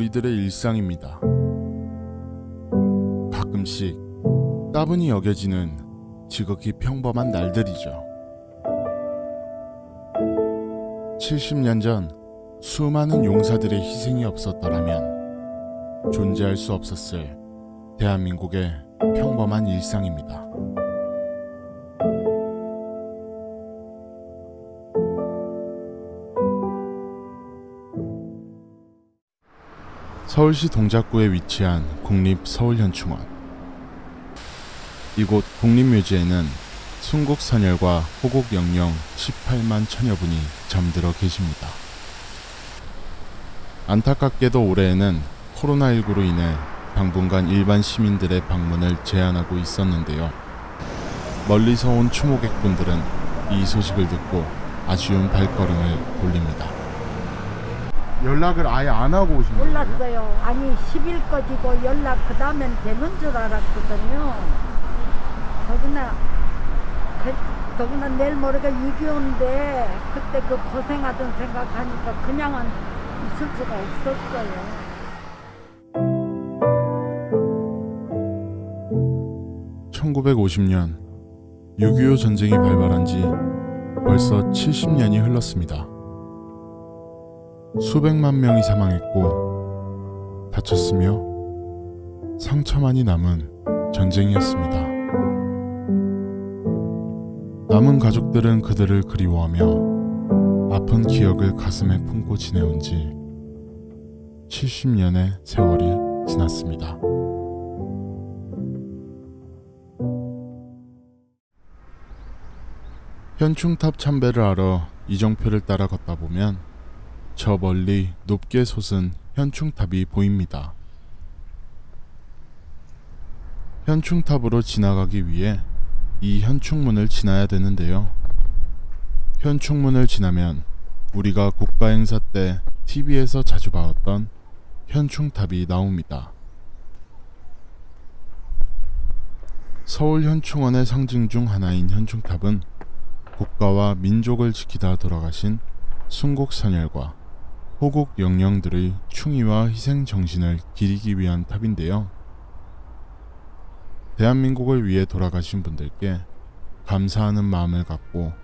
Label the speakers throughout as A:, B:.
A: 우리들의 일상입니다. 가끔씩 따분히 여겨지는 지극히 평범한 날들이죠. 70년 전 수많은 용사들의 희생이 없었더라면 존재할 수 없었을 대한민국의 평범한 일상입니다. 서울시 동작구에 위치한 국립서울현충원. 이곳 국립묘지에는 순국 선열과 호국 영령 18만 천여 분이 잠들어 계십니다. 안타깝게도 올해에는 코로나19로 인해 당분간 일반 시민들의 방문을 제한하고 있었는데요. 멀리서 온 추모객분들은 이 소식을 듣고 아쉬운 발걸음을 돌립니다. 연락을 아예 안 하고 오신
B: 몰랐어요. 아니 10일 거지고 연락 그 다음엔 되는 줄 알았거든요. 더구나 그, 더구나 내일 모레가 6.25인데 그때 그 고생하던 생각하니까 그냥은 있을 수가 없었어요.
A: 1950년 6.25 전쟁이 발발한 지 벌써 70년이 흘렀습니다. 수백만 명이 사망했고 다쳤으며 상처만이 남은 전쟁이었습니다. 남은 가족들은 그들을 그리워하며 아픈 기억을 가슴에 품고 지내온 지 70년의 세월이 지났습니다. 현충탑 참배를 하러 이정표를 따라 걷다 보면 저 멀리 높게 솟은 현충탑이 보입니다. 현충탑으로 지나가기 위해 이 현충문을 지나야 되는데요. 현충문을 지나면 우리가 국가 행사 때 TV에서 자주 봤던 현충탑이 나옵니다. 서울 현충원의 상징 중 하나인 현충탑은 국가와 민족을 지키다 돌아가신 순국 선열과 호국 영령들의 충의와 희생 정신을 기리기 위한 탑인데요. 대한민국을 위해 돌아가신 분들께 감사하는 마음을 갖고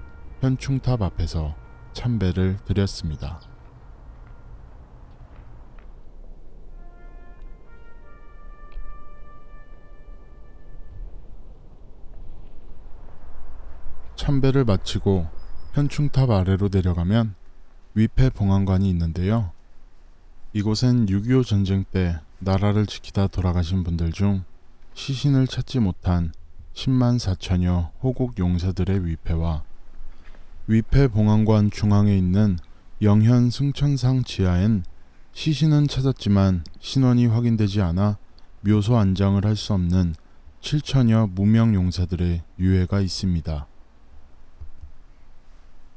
A: 현충탑 앞에서 참배를 드렸습니다. 참배를 마치고 현충탑 아래로 내려가면 위패 봉안관이 있는데요. 이곳엔 6.25 전쟁 때 나라를 지키다 돌아가신 분들 중 시신을 찾지 못한 10만 4천여 호국 용사들의 위패와 위패 봉안관 중앙에 있는 영현 승천상 지하엔 시신은 찾았지만 신원이 확인되지 않아 묘소 안장을 할 수 없는 7천여 무명 용사들의 유해가 있습니다.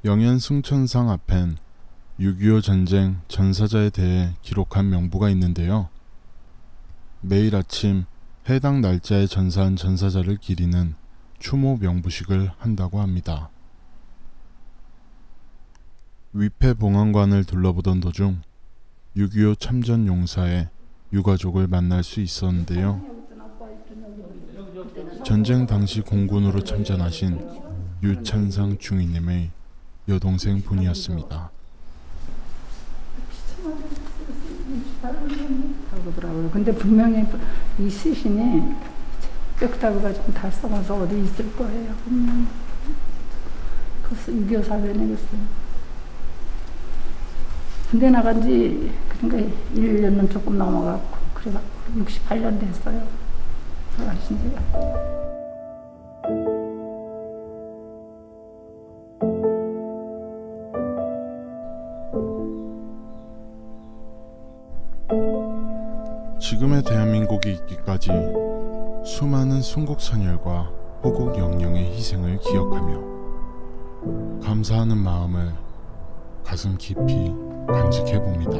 A: 영현 승천상 앞엔 6.25 전쟁 전사자에 대해 기록한 명부가 있는데요. 매일 아침 해당 날짜에 전사한 전사자를 기리는 추모 명부식을 한다고 합니다. 위패 봉안관을 둘러보던 도중 6.25 참전 용사의 유가족을 만날 수 있었는데요. 전쟁 당시 공군으로 참전하신 유찬상 중위님의 여동생 분이었습니다.
C: 그러더라고요. 근데 분명히 이 시신이 뼈다구가 좀 다 썩어서 어디 있을 거예요. 분명히. 그래서 6.25 사변이겠어요. 군대 나간 지 그러니까 1년은 조금 넘어갔고 그래갖고 68년 됐어요. 돌아가신 지가.
A: 지금의 대한민국이 있기까지 수많은 순국선열과 호국 영령의 희생을 기억하며 감사하는 마음을 가슴 깊이 간직해 봅니다.